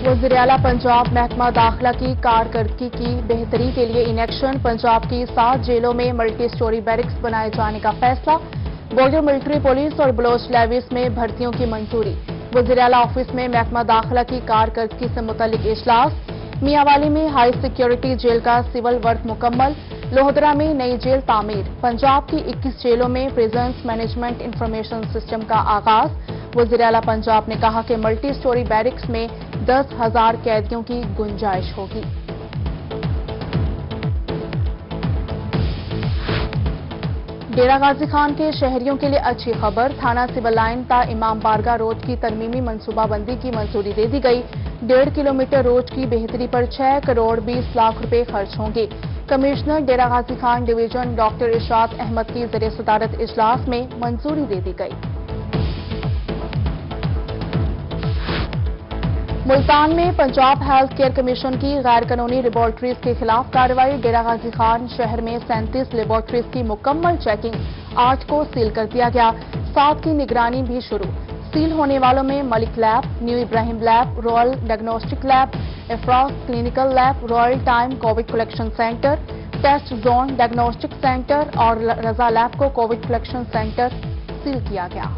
वज़ीर अला पंजाब महकमा दाखिला की कारकर्दगी की बेहतरी के लिए इनेक्शन पंजाब की सात जेलों में मल्टी स्टोरी बैरिक्स बनाए जाने का फैसला। बॉर्डर मिलिट्री पुलिस और बलोच लेविस में भर्तियों की मंजूरी। वज़ीर अला ऑफ़िस में महकमा दाखिला की कारकर्दगी से मुतलिक इजलास। मियावाली में हाई सिक्योरिटी जेल का सिविल वर्क मुकम्मल। लोहदरा में नई जेल तामीर। पंजाब की 21 जेलों में प्रिजेंस मैनेजमेंट इंफॉर्मेशन सिस्टम का आगाज़। वज़ीर अला पंजाब ने कहा कि मल्टी स्टोरी बैरिक्स में दस हज़ार कैदियों की गुंजाइश होगी। डेरा गाजी खान के शहरियों के लिए अच्छी खबर, थाना सिविल लाइन ता इमाम बारगा रोड की तरमीमी मनसूबाबंदी की मंजूरी दे दी गई। डेढ़ किलोमीटर रोड की बेहतरी पर छह करोड़ बीस लाख रुपए खर्च होंगे। Commissioner Dera Ghazi Khan division doctor इशाद Ahmad की ज़रिए सदारत इजलास में मंजूरी दे दी गई। मुल्तान में पंजाब हेल्थ केयर कमीशन की गैर कानूनी लेबोरेटरीज के खिलाफ कार्रवाई। डेरा गाजी खान शहर में सैंतीस लेबोरेटरीज की मुकम्मल चेकिंग आठ को सील कर दिया गया। सात की निगरानी भी शुरू। सील होने वालों में Malik lab new Ibrahim lab royal diagnostic lab एफ्रास clinical lab royal time covid collection centre test zone diagnostic centre और रजा लैब को कोविड कलेक्शन सेंटर सील किया गया।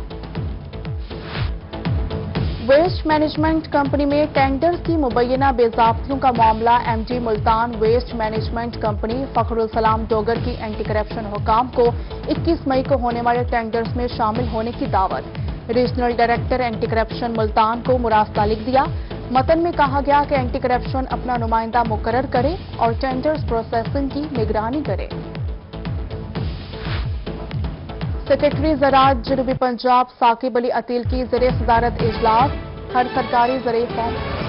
वेस्ट मैनेजमेंट कंपनी में टेंडर्स की मुबैना बेजाबतियों का मामला MD Multan waste management company Fakhrul Salam Dogar की एंटी करप्शन हुकाम को 21 मई को होने वाले टेंडर्स में शामिल होने की दावत। Regional director anti corruption Multan को मुरास्ता लिख दिया। मतन में कहा गया कि एंटी करप्शन अपना नुमाइंदा मुकर करे और टेंडर्स प्रोसेसिंग की निगरानी करे। सेक्रेटरी ज़रात जनूबी पंजाब, साकिब अली अतील की जर सदारत इजलास। हर सरकारी ज़रिए फॉर्म।